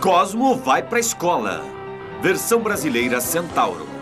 Cosmo vai pra escola. Versão brasileira Centauro.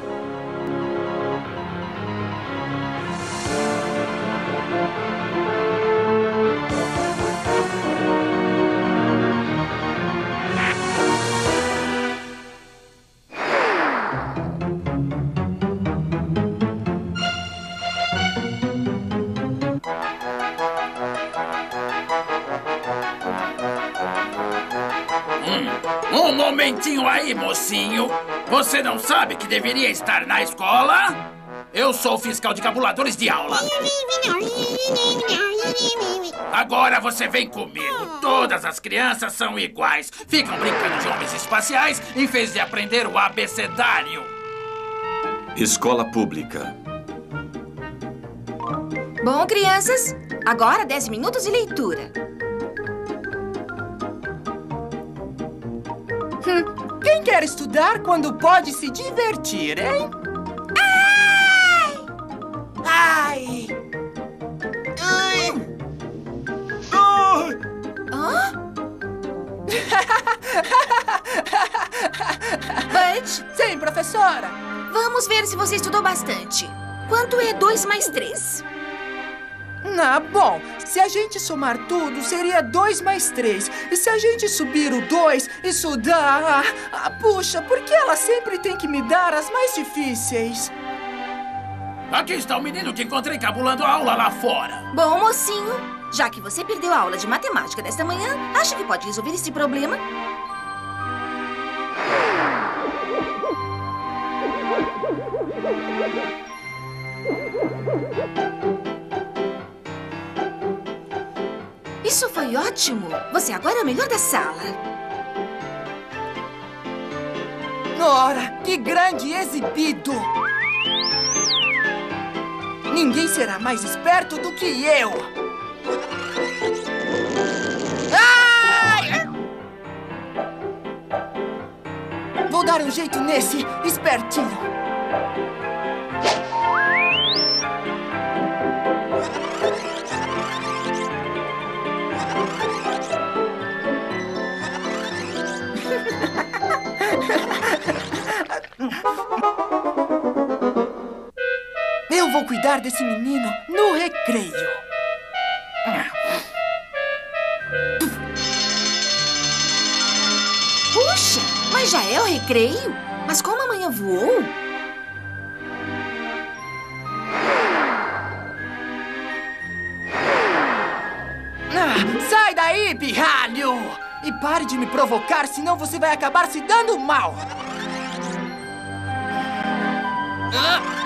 Um momentinho aí, mocinho. Você não sabe que deveria estar na escola? Eu sou o fiscal de cabuladores de aula. Agora você vem comigo. Todas as crianças são iguais. Ficam brincando de homens espaciais em vez de aprender o abecedário. Escola pública. Bom, crianças, agora 10 minutos de leitura. Quer estudar quando pode se divertir, hein? Ai! Ai! Hã? Bud, Sim, professora. vamos ver se você estudou bastante. Quanto é 2 mais 3? Ah, bom, se a gente somar tudo, seria 2 mais 3. E se a gente subir o 2, isso dá. Ah, puxa, por que ela sempre tem que me dar as mais difíceis? Aqui está o menino que encontrei cabulando a aula lá fora. Bom, mocinho, já que você perdeu a aula de matemática desta manhã, acha que pode resolver esse problema? Isso foi ótimo! Você agora é o melhor da sala. Ora, que grande exibido! Ninguém será mais esperto do que eu! Ai! Vou dar um jeito nesse espertinho. Vou cuidar desse menino no recreio. Puxa, mas já é o recreio? Mas como amanhã voou? Ah, sai daí, pirralho! E pare de me provocar, senão você vai acabar se dando mal. Ah!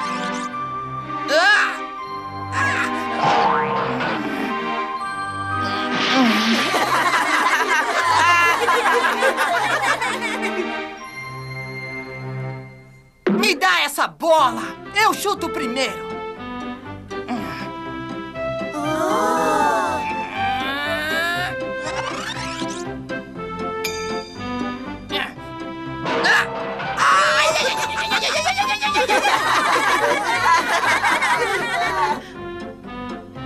Me dá essa bola! Eu chuto primeiro!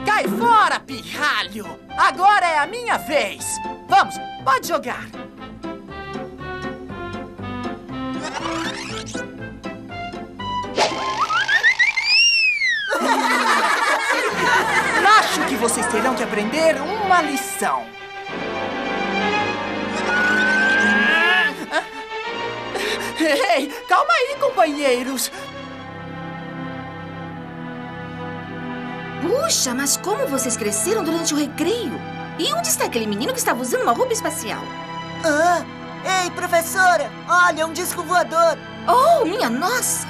Cai fora, pirralho! Agora é a minha vez! Vamos, pode jogar! Acho que vocês terão que aprender uma lição. Ei, calma aí, companheiros. Puxa, mas como vocês cresceram durante o recreio? E onde está aquele menino que estava usando uma roupa espacial? Ah, ei, professora, olha, um disco voador. Oh, minha nossa!